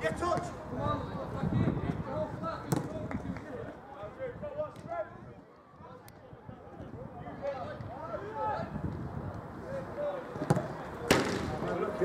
Get touch! Oh,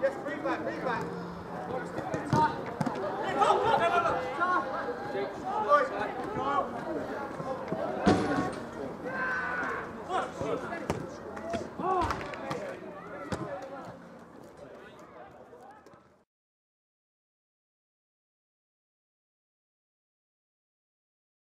Yes,